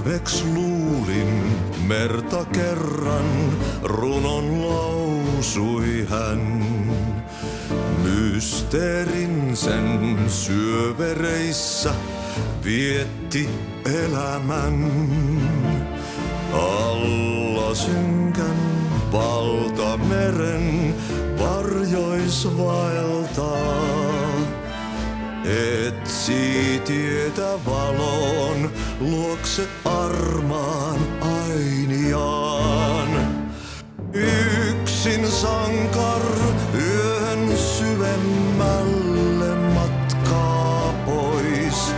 Järveks luulin merta kerran, runon lausui hän. Mysteerin sen syövereissä vietti elämän. Alla synkän valtameren varjois vaeltaa. Etsi tietä valon luokse armaan ainiaan. Yksin sankar yön syvemmälle matkaa pois.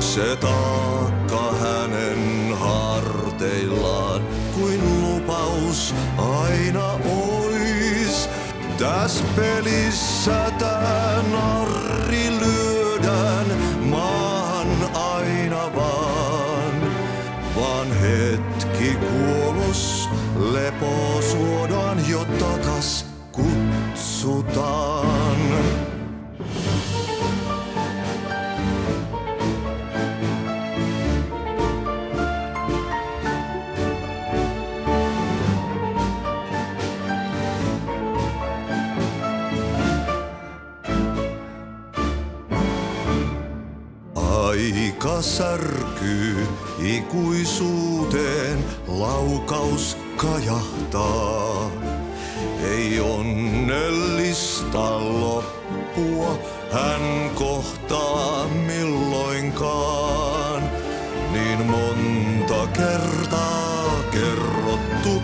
Se taakka hänen harteillaan kuin lupaus aina ois. Täs pelissä tää narri hetki kuolos lepo suodaan jo takas kutsutaan. Aika särkyy ikuisuuteen, laukaus kajahtaa. Ei onnellista loppua hän kohtaa milloinkaan. Niin monta kertaa kerrottu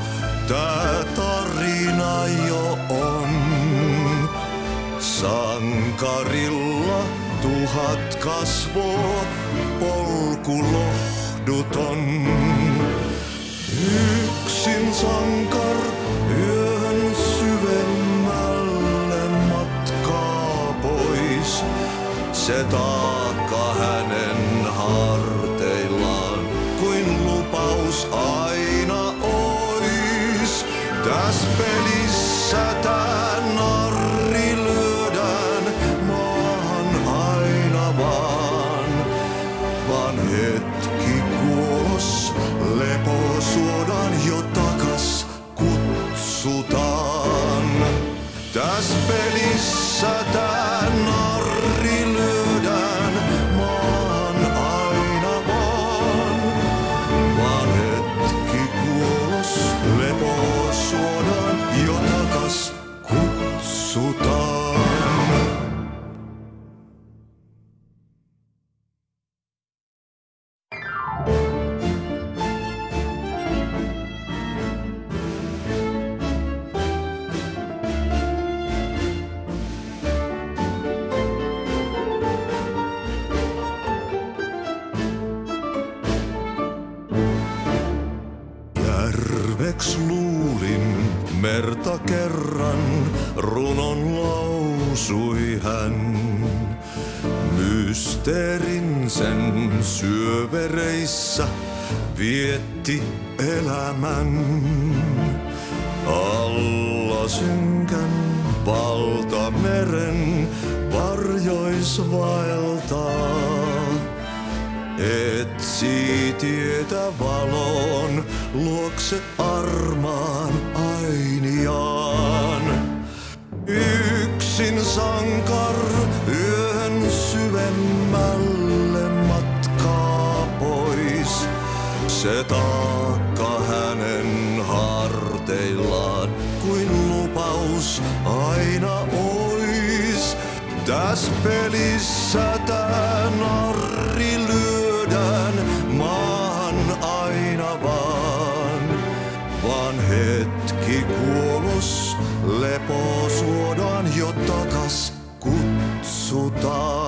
tää tarina jo on. Sankarilla tuhat kasvoo, polku lohduton. Yksin sankar yön syvemmälle matkaa pois. Se taakka hänen harteillaan kuin lupaus aina ois. Täs pelissä Järveks luulin merta kerran, runon lausui hän. Mysteerin sen syövereissä vietti elämän. Alla synkän valtameren varjois vaeltaa. Etsi tietä valon luokse armaan ainiaan. Yksin sankar yön syvemmälle matkaa pois. Se taakka hänen harteillaan kuin lupaus aina ois. Täs pelissä tää narri lyödään hetki kuolos, lepo suodaan jo takas kutsutaan.